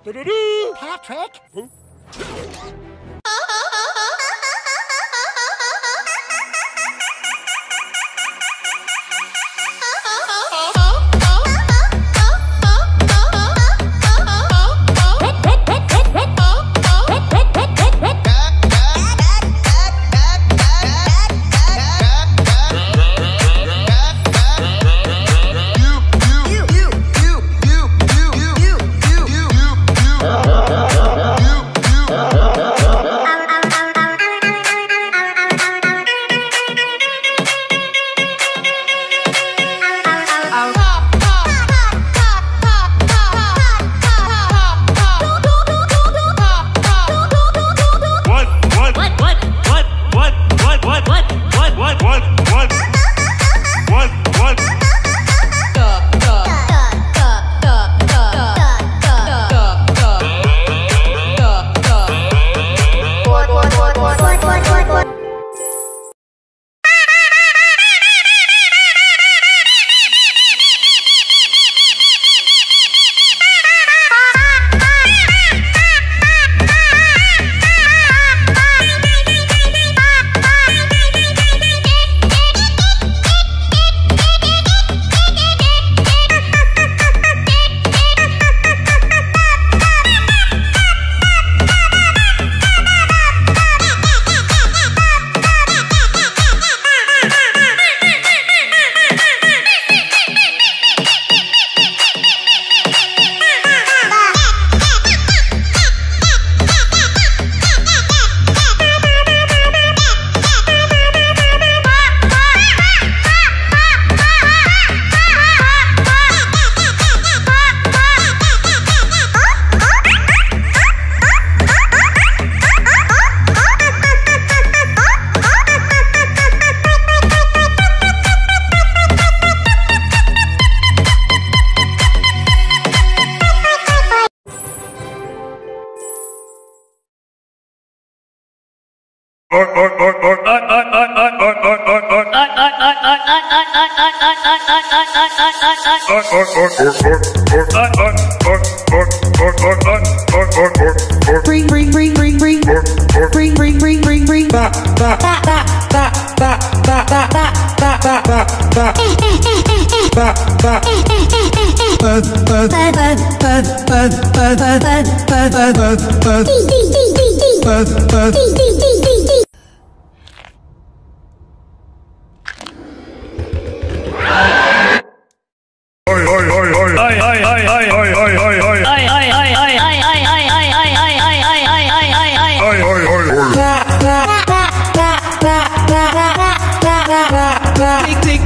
Patrick? Huh? Hmm? Bring, bring, bring, bring, bring. Bring, bring, bring, bring, bring. Ba, ba, ba, ba, ba, ba, ba, ba, ba, ba, ba, ba, ba. Ba, ba. Ba, ba, ba, ba, ba, ba, ba, ba, ba, ba, ba, ba, ba,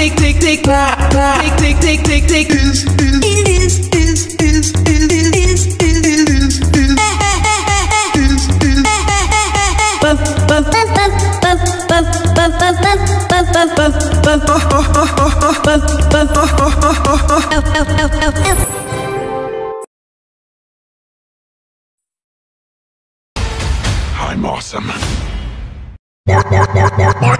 Tick, tick, tick, tick, tick, tick, tick, tick, tick, tick. Is, is, is, is, is, is, is, is, is, is, is, Bum, bum, bum, bum, bum, bum, bum, bum, bum, bum, bum, bum, bum, bum, bum. Ow, ow, ow, ow, ow. I'm awesome.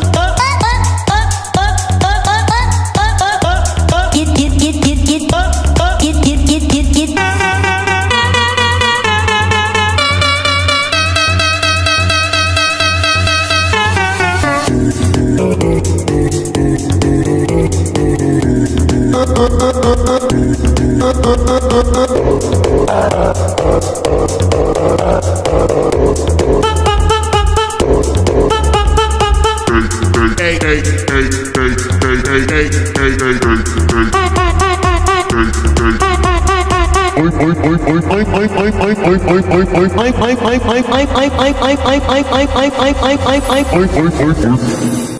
Bye.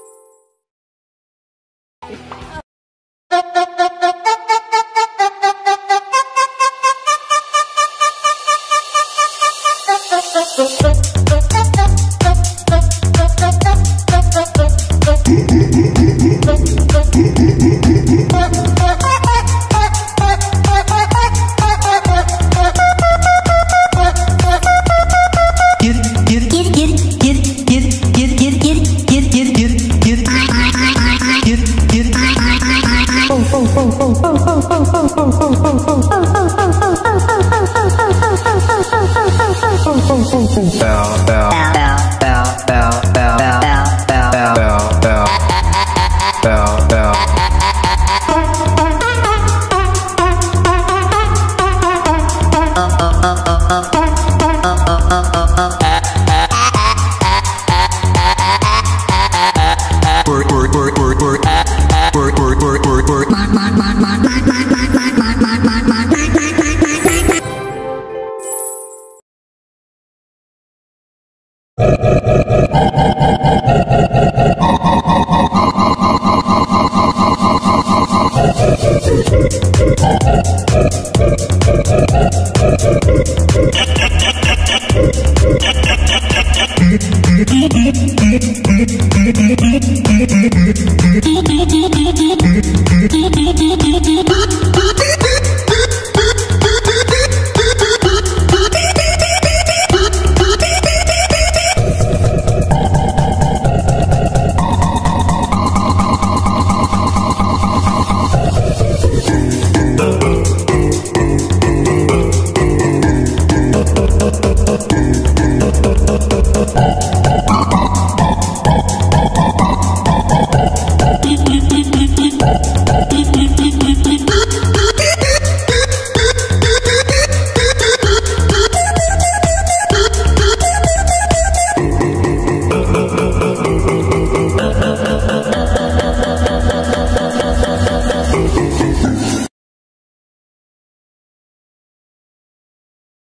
you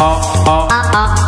Oh, oh, oh, oh.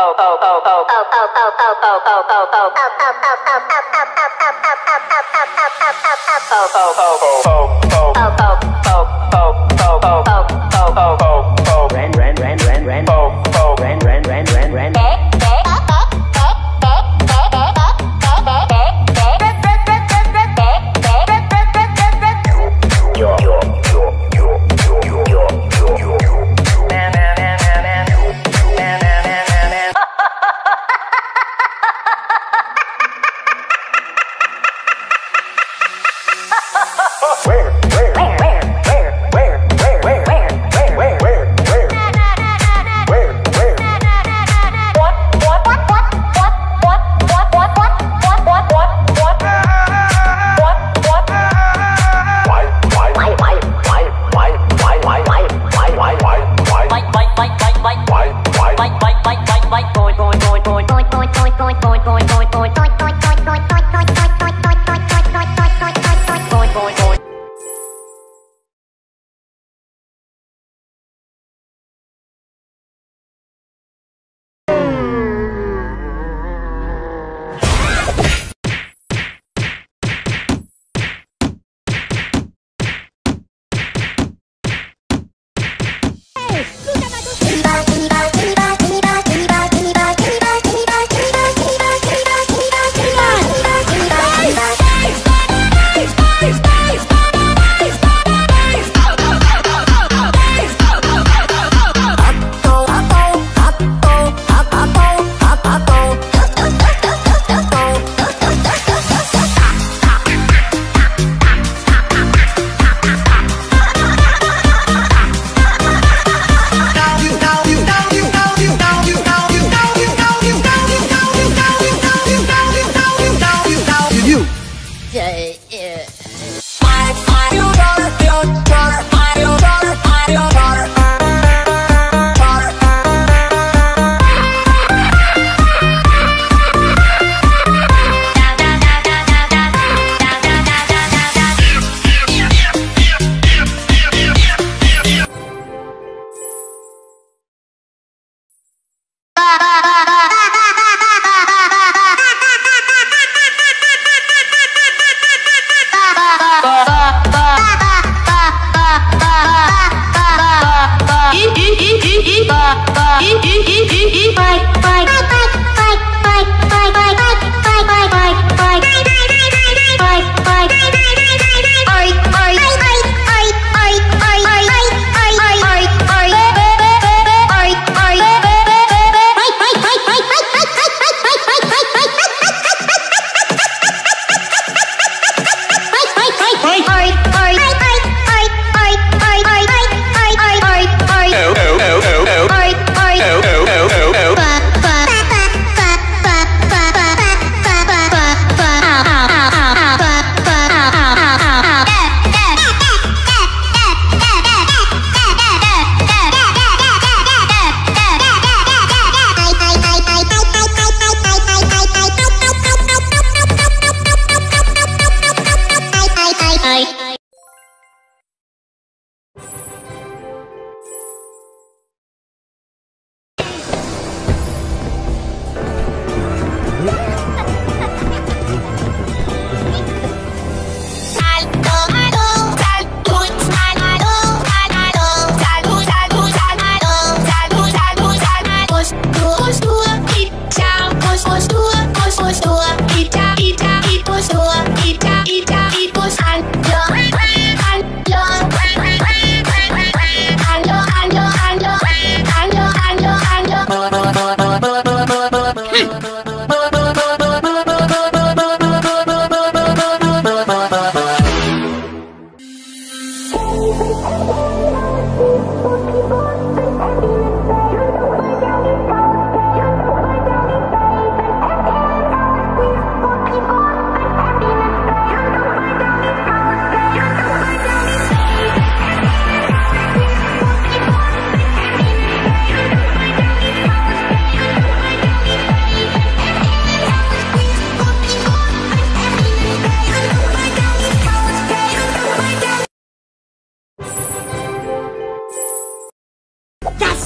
oh, oh, oh, oh, oh. Bye.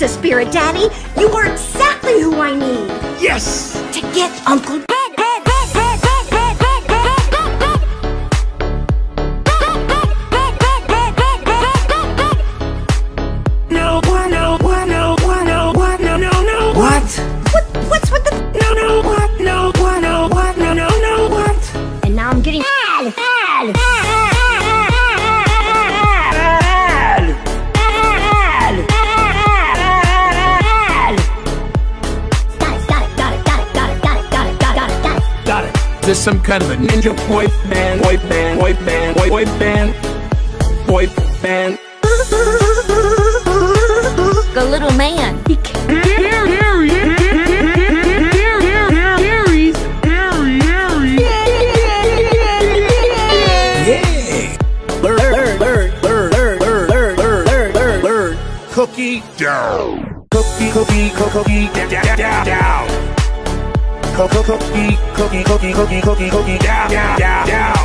That's the spirit, Daddy. You are exactly who I need. Yes. To get Uncle Ben. No, what, no, what, no, what, no, no, no, no, what? What? What's with the? No, no, what, no, what, no, what, no, no, no, what? And now I'm getting this some kind of a ninja boy band, boy band, boy band, boy, boy band, boy band. The little man. He Cookie down. Cookie, cookie, cookie, down, down, down cookie, cookie, cookie, cookie, cookie, cookie, down, down, down,